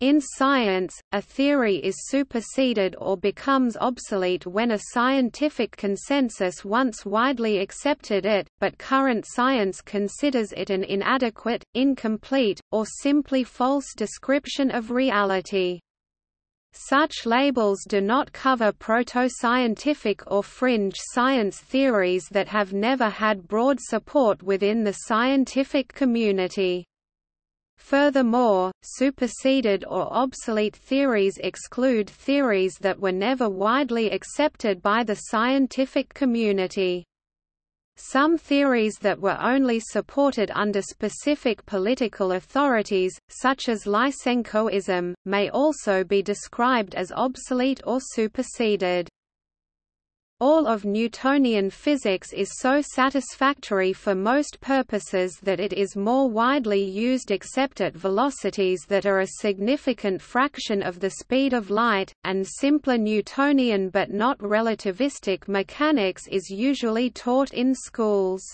In science, a theory is superseded or becomes obsolete when a scientific consensus once widely accepted it, but current science considers it an inadequate, incomplete, or simply false description of reality. Such labels do not cover proto-scientific or fringe science theories that have never had broad support within the scientific community. Furthermore, superseded or obsolete theories exclude theories that were never widely accepted by the scientific community. Some theories that were only supported under specific political authorities, such as Lysenkoism, may also be described as obsolete or superseded. All of Newtonian physics is so satisfactory for most purposes that it is more widely used except at velocities that are a significant fraction of the speed of light, and simpler Newtonian but not relativistic mechanics is usually taught in schools.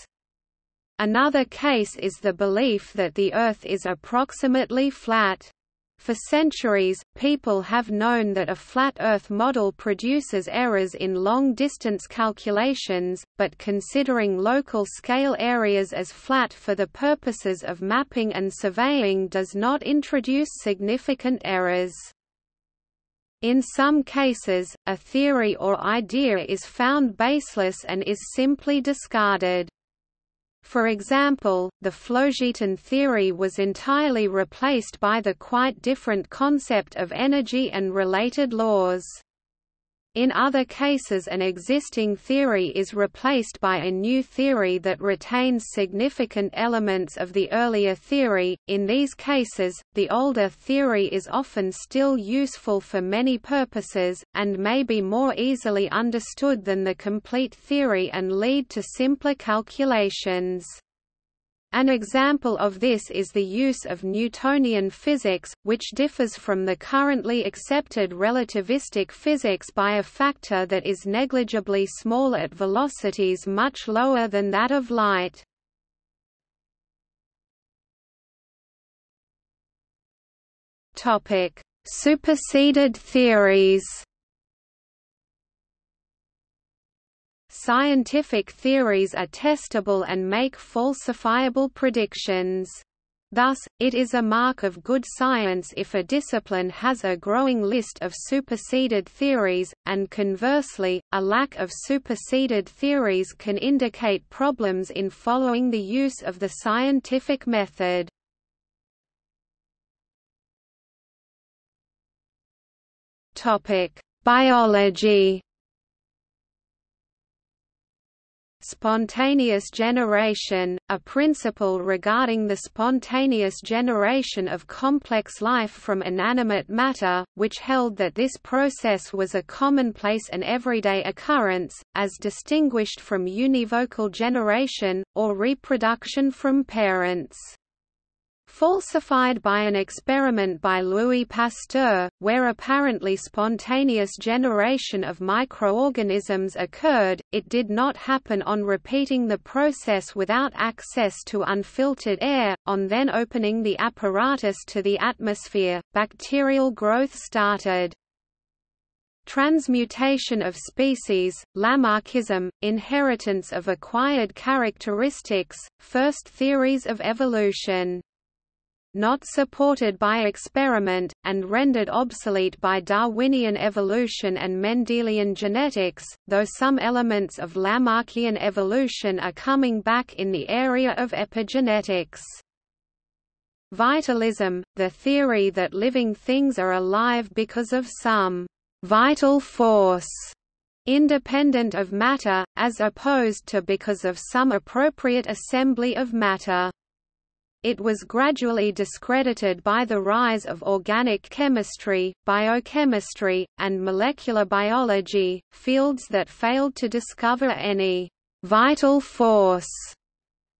Another case is the belief that the Earth is approximately flat. For centuries, people have known that a flat Earth model produces errors in long-distance calculations, but considering local scale areas as flat for the purposes of mapping and surveying does not introduce significant errors. In some cases, a theory or idea is found baseless and is simply discarded. For example, the phlogiston theory was entirely replaced by the quite different concept of energy and related laws. In other cases an existing theory is replaced by a new theory that retains significant elements of the earlier theory. In these cases, the older theory is often still useful for many purposes, and may be more easily understood than the complete theory and lead to simpler calculations. An example of this is the use of Newtonian physics, which differs from the currently accepted relativistic physics by a factor that is negligibly small at velocities much lower than that of light. Superseded theories Scientific theories are testable and make falsifiable predictions. Thus, it is a mark of good science if a discipline has a growing list of superseded theories, and conversely, a lack of superseded theories can indicate problems in following the use of the scientific method. Biology Spontaneous generation, a principle regarding the spontaneous generation of complex life from inanimate matter, which held that this process was a commonplace and everyday occurrence, as distinguished from univocal generation, or reproduction from parents falsified by an experiment by Louis Pasteur, where apparently spontaneous generation of microorganisms occurred, it did not happen on repeating the process without access to unfiltered air, on then opening the apparatus to the atmosphere, bacterial growth started. Transmutation of species, Lamarckism, inheritance of acquired characteristics, first theories of evolution not supported by experiment, and rendered obsolete by Darwinian evolution and Mendelian genetics, though some elements of Lamarckian evolution are coming back in the area of epigenetics. Vitalism, the theory that living things are alive because of some vital force independent of matter, as opposed to because of some appropriate assembly of matter. It was gradually discredited by the rise of organic chemistry, biochemistry, and molecular biology, fields that failed to discover any vital force.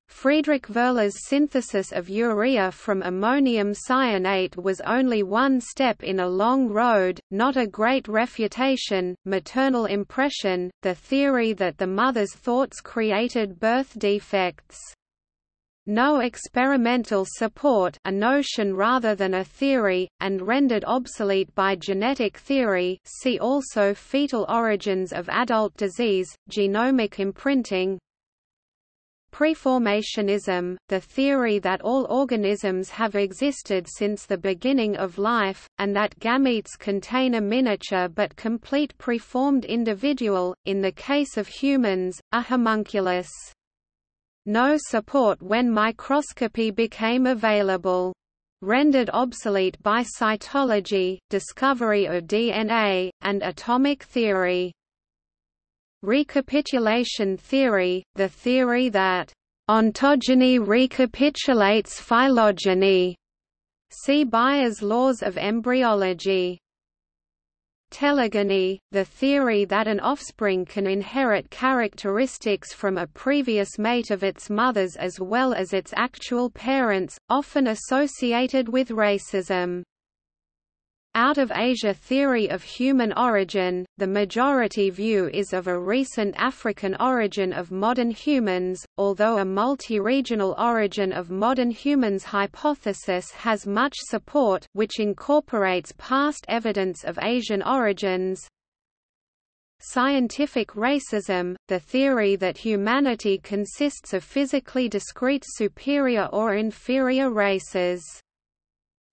Friedrich Wöhler's synthesis of urea from ammonium cyanate was only one step in a long road, not a great refutation. Maternal impression, the theory that the mother's thoughts created birth defects. No experimental support a notion rather than a theory, and rendered obsolete by genetic theory see also fetal origins of adult disease, genomic imprinting. Preformationism, the theory that all organisms have existed since the beginning of life, and that gametes contain a miniature but complete preformed individual, in the case of humans, a homunculus no support when microscopy became available. Rendered obsolete by cytology, discovery of DNA, and atomic theory. Recapitulation theory, the theory that ontogeny recapitulates phylogeny. See Baer's laws of embryology. Telegony, the theory that an offspring can inherit characteristics from a previous mate of its mother's as well as its actual parents, often associated with racism. Out of Asia theory of human origin, the majority view is of a recent African origin of modern humans, although a multi-regional origin of modern humans hypothesis has much support which incorporates past evidence of Asian origins. Scientific racism, the theory that humanity consists of physically discrete superior or inferior races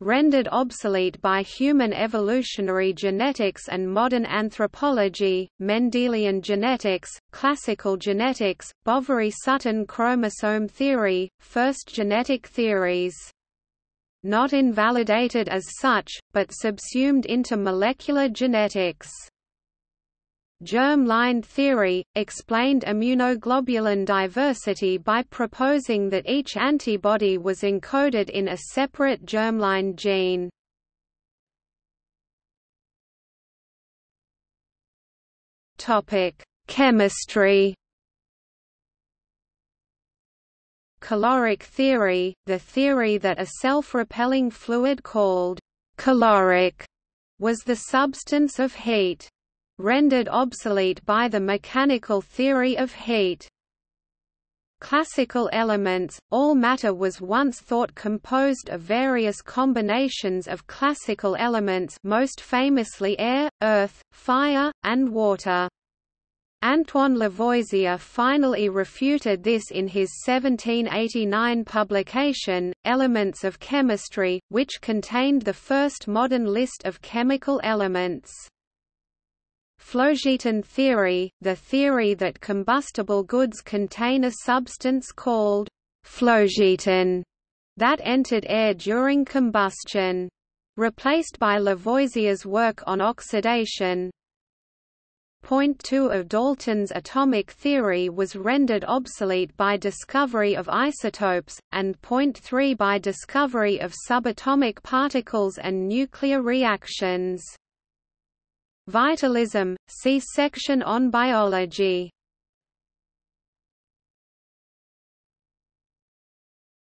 rendered obsolete by human evolutionary genetics and modern anthropology, Mendelian genetics, classical genetics, Boveri-Sutton chromosome theory, first genetic theories. Not invalidated as such, but subsumed into molecular genetics. Germ-line theory, explained immunoglobulin diversity by proposing that each antibody was encoded in a separate germline gene. Chemistry Caloric theory, the theory that a self-repelling fluid called caloric was the substance of heat rendered obsolete by the mechanical theory of heat. Classical elements, all matter was once thought composed of various combinations of classical elements most famously air, earth, fire, and water. Antoine Lavoisier finally refuted this in his 1789 publication, Elements of Chemistry, which contained the first modern list of chemical elements. Phlogiston theory, the theory that combustible goods contain a substance called phlogiston that entered air during combustion. Replaced by Lavoisier's work on oxidation. Point 2 of Dalton's atomic theory was rendered obsolete by discovery of isotopes, and point 3 by discovery of subatomic particles and nuclear reactions. Vitalism, see section on biology.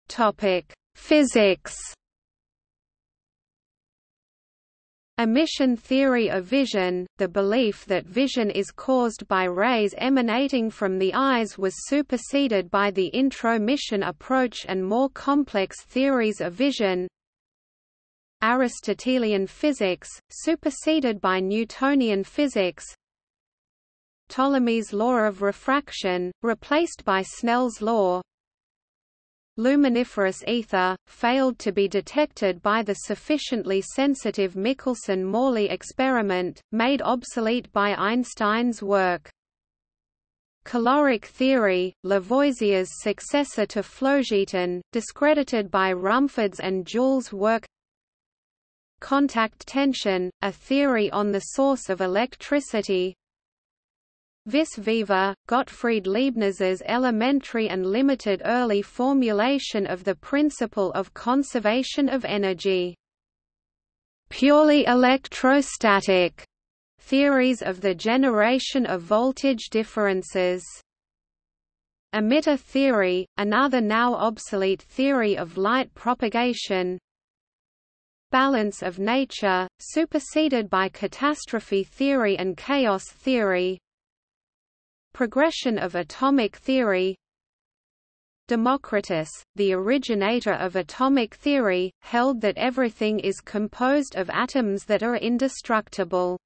Topic: Physics. Emission theory of vision, the belief that vision is caused by rays emanating from the eyes was superseded by the intromission approach and more complex theories of vision, Aristotelian physics, superseded by Newtonian physics. Ptolemy's law of refraction, replaced by Snell's law. Luminiferous ether, failed to be detected by the sufficiently sensitive Michelson–Morley experiment, made obsolete by Einstein's work. Caloric theory, Lavoisier's successor to phlogiston, discredited by Rumford's and Joule's work Contact tension, a theory on the source of electricity Vis viva, Gottfried Leibniz's elementary and limited early formulation of the principle of conservation of energy. Purely electrostatic theories of the generation of voltage differences. Emitter theory, another now obsolete theory of light propagation, balance of nature, superseded by catastrophe theory and chaos theory. Progression of atomic theory. Democritus, the originator of atomic theory, held that everything is composed of atoms that are indestructible.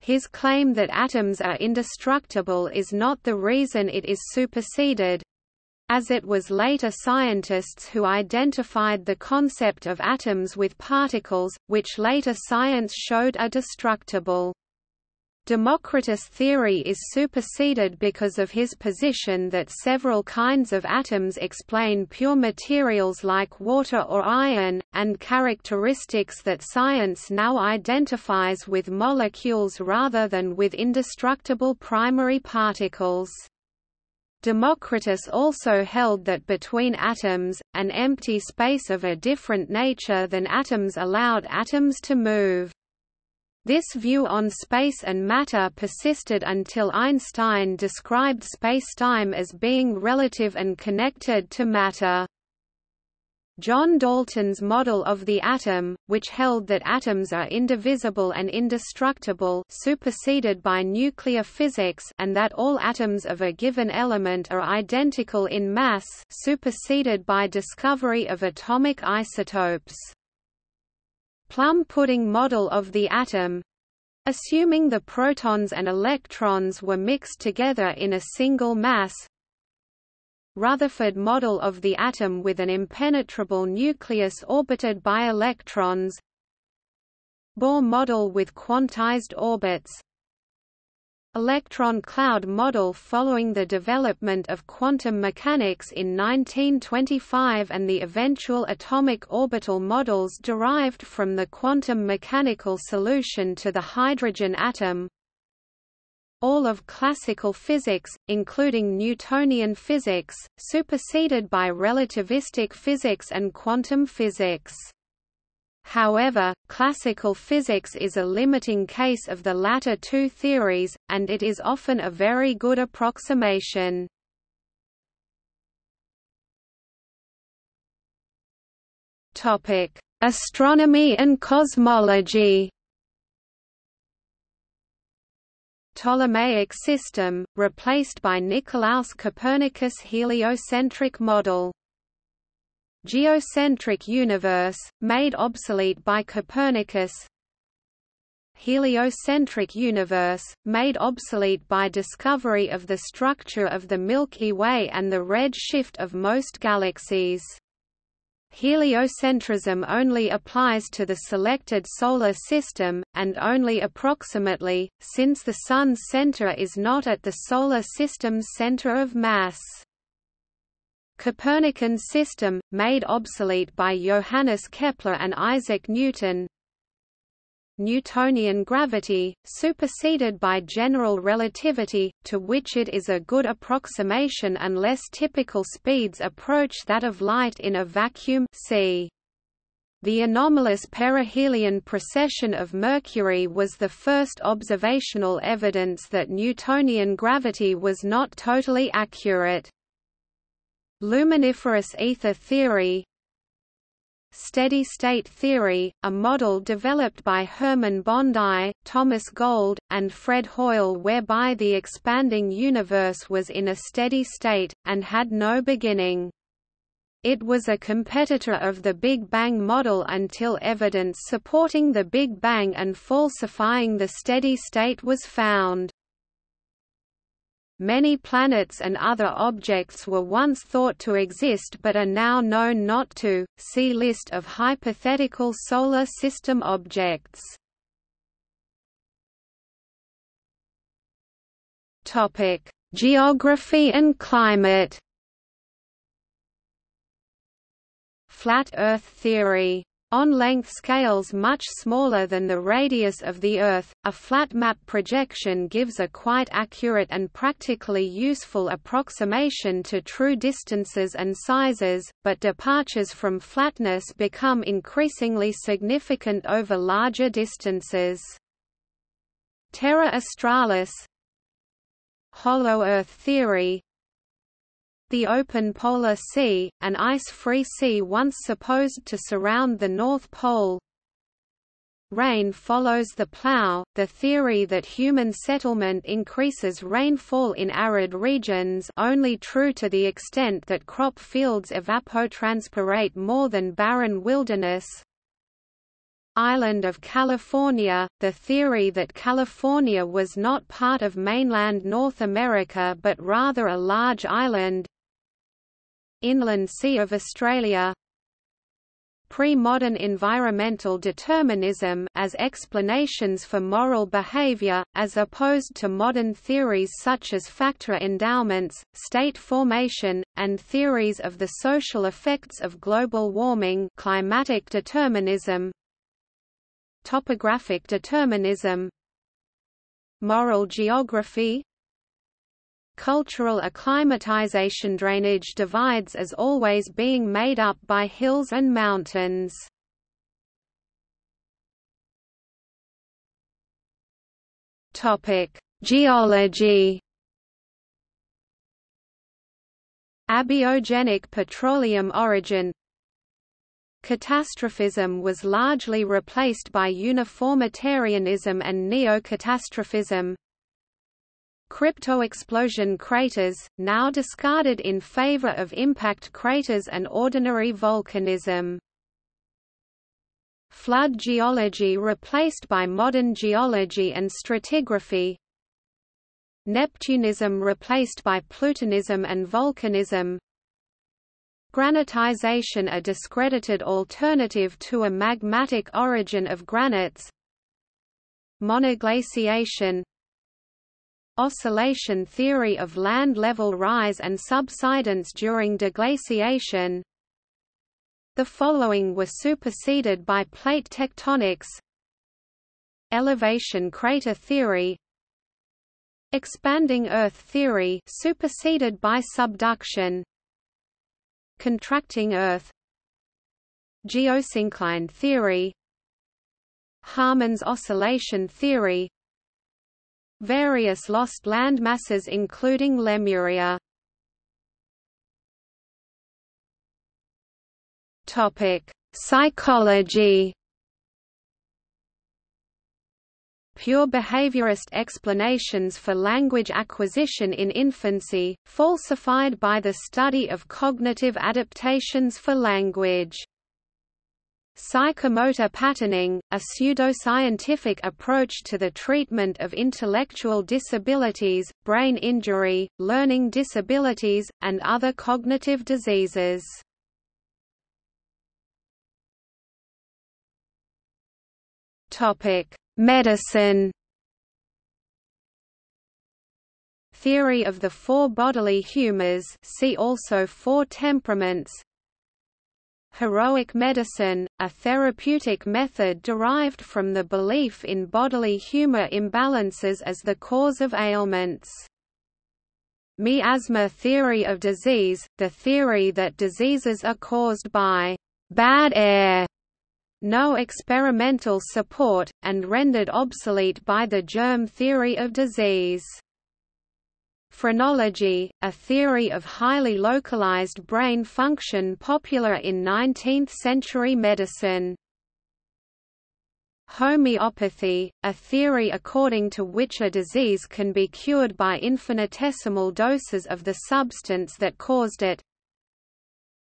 His claim that atoms are indestructible is not the reason it is superseded, as it was later scientists who identified the concept of atoms with particles, which later science showed are destructible. Democritus' theory is superseded because of his position that several kinds of atoms explain pure materials like water or iron, and characteristics that science now identifies with molecules rather than with indestructible primary particles. Democritus also held that between atoms, an empty space of a different nature than atoms allowed atoms to move. This view on space and matter persisted until Einstein described spacetime as being relative and connected to matter. John Dalton's model of the atom, which held that atoms are indivisible and indestructible superseded by nuclear physics and that all atoms of a given element are identical in mass superseded by discovery of atomic isotopes. Plum pudding model of the atom assuming the protons and electrons were mixed together in a single mass Rutherford model of the atom with an impenetrable nucleus orbited by electrons Bohr model with quantized orbits electron cloud model following the development of quantum mechanics in 1925 and the eventual atomic orbital models derived from the quantum mechanical solution to the hydrogen atom. All of classical physics, including Newtonian physics, superseded by relativistic physics and quantum physics. However, classical physics is a limiting case of the latter two theories, and it is often a very good approximation. Astronomy and cosmology Ptolemaic system, replaced by Nicolaus Copernicus' heliocentric model Geocentric universe, made obsolete by Copernicus Heliocentric universe, made obsolete by discovery of the structure of the Milky Way and the red shift of most galaxies. Heliocentrism only applies to the selected solar system, and only approximately, since the Sun's center is not at the Solar System's center of mass. Copernican system, made obsolete by Johannes Kepler and Isaac Newton Newtonian gravity, superseded by general relativity, to which it is a good approximation unless typical speeds approach that of light in a vacuum see. The anomalous perihelion precession of Mercury was the first observational evidence that Newtonian gravity was not totally accurate. Luminiferous ether theory Steady-state theory, a model developed by Hermann Bondi, Thomas Gold, and Fred Hoyle whereby the expanding universe was in a steady state, and had no beginning. It was a competitor of the Big Bang model until evidence supporting the Big Bang and falsifying the steady state was found. Many planets and other objects were once thought to exist but are now known not to. See list of hypothetical solar system objects. Topic: Geography and climate. Flat Earth theory on length scales much smaller than the radius of the Earth, a flat map projection gives a quite accurate and practically useful approximation to true distances and sizes, but departures from flatness become increasingly significant over larger distances. Terra Australis Hollow Earth theory the open polar sea, an ice-free sea once supposed to surround the North Pole. Rain follows the plow, the theory that human settlement increases rainfall in arid regions only true to the extent that crop fields evapotranspirate more than barren wilderness, island of California, the theory that California was not part of mainland North America but rather a large island Inland Sea of Australia. Pre-modern environmental determinism as explanations for moral behavior, as opposed to modern theories such as factor endowments, state formation, and theories of the social effects of global warming climatic determinism. Topographic determinism. Moral geography Cultural acclimatization drainage divides as always being made up by hills and mountains. Geology. Abiogenic petroleum origin Catastrophism was largely replaced by uniformitarianism and neo-catastrophism. Cryptoexplosion craters, now discarded in favor of impact craters and ordinary volcanism. Flood geology replaced by modern geology and stratigraphy. Neptunism replaced by Plutonism and volcanism. Granitization a discredited alternative to a magmatic origin of granites Monoglaciation Oscillation theory of land level rise and subsidence during deglaciation. The following were superseded by plate tectonics. Elevation crater theory. Expanding Earth theory superseded by subduction. Contracting Earth. Geosyncline theory. Haarmann's oscillation theory Various lost landmasses including Lemuria Topic: Psychology pure behaviorist explanations for language acquisition in infancy, falsified by the study of cognitive adaptations for language. Psychomotor patterning, a pseudoscientific approach to the treatment of intellectual disabilities, brain injury, learning disabilities, and other cognitive diseases. Medicine. Theory of the four bodily humors. See also four temperaments Heroic medicine, a therapeutic method derived from the belief in bodily humor imbalances as the cause of ailments. Miasma theory of disease, the theory that diseases are caused by bad air no experimental support, and rendered obsolete by the germ theory of disease. Phrenology, a theory of highly localized brain function popular in 19th-century medicine. Homeopathy, a theory according to which a disease can be cured by infinitesimal doses of the substance that caused it,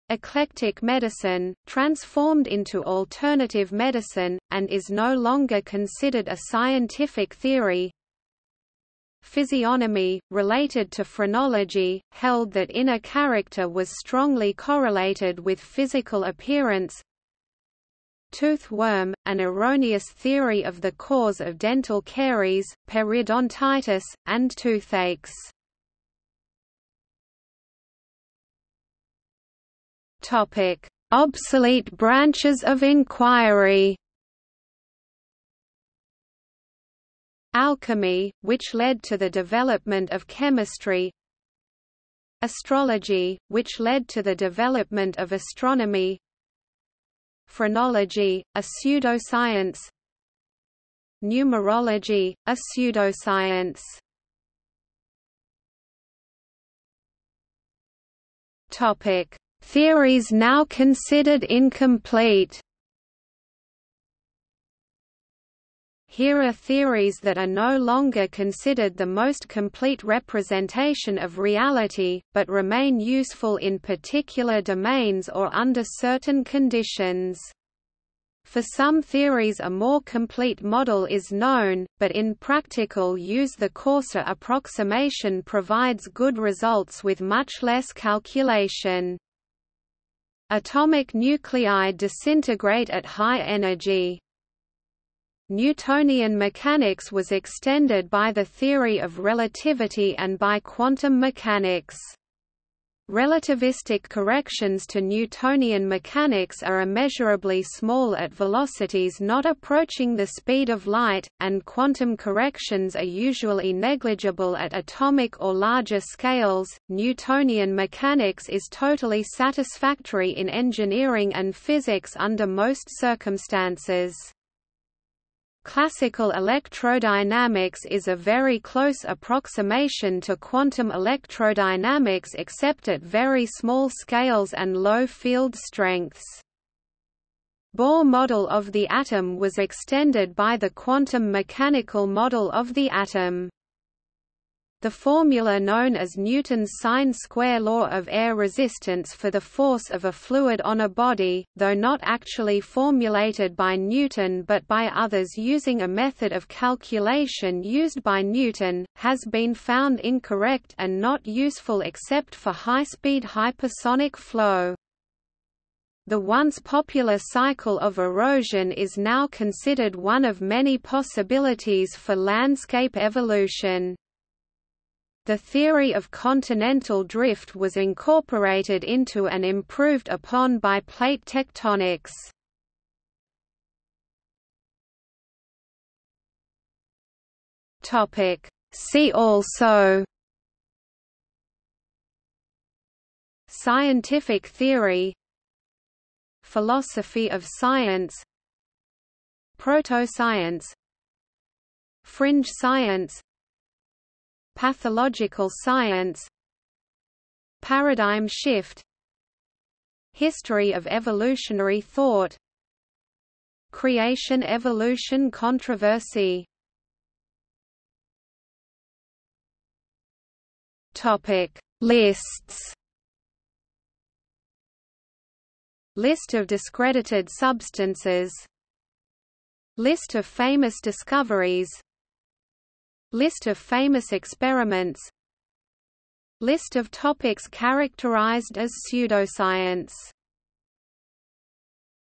eclectic medicine, transformed into alternative medicine, and is no longer considered a scientific theory. Physiognomy, related to phrenology, held that inner character was strongly correlated with physical appearance. Tooth worm, an erroneous theory of the cause of dental caries, periodontitis, and toothaches. Topic: Obsolete branches of inquiry. Alchemy, which led to the development of chemistry. Astrology, which led to the development of astronomy. Phrenology, a pseudoscience. Numerology, a pseudoscience. Topic: Theories now considered incomplete Here are theories that are no longer considered the most complete representation of reality, but remain useful in particular domains or under certain conditions. For some theories a more complete model is known, but in practical use the coarser approximation provides good results with much less calculation. Atomic nuclei disintegrate at high energy. Newtonian mechanics was extended by the theory of relativity and by quantum mechanics. Relativistic corrections to Newtonian mechanics are immeasurably small at velocities not approaching the speed of light, and quantum corrections are usually negligible at atomic or larger scales. Newtonian mechanics is totally satisfactory in engineering and physics under most circumstances. Classical electrodynamics is a very close approximation to quantum electrodynamics except at very small scales and low field strengths. Bohr model of the atom was extended by the quantum mechanical model of the atom. The formula known as Newton's sine-square law of air resistance for the force of a fluid on a body, though not actually formulated by Newton but by others using a method of calculation used by Newton, has been found incorrect and not useful except for high-speed hypersonic flow. The once popular cycle of erosion is now considered one of many possibilities for landscape evolution. The theory of continental drift was incorporated into and improved upon by plate tectonics. Topic. See also. Scientific theory. Philosophy of science. Proto-science. Fringe science Pathological science Paradigm shift History of evolutionary thought Creation-evolution controversy. Topic Lists. List of discredited substances. List of famous discoveries List of famous experiments List of topics characterized as pseudoscience